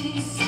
Peace.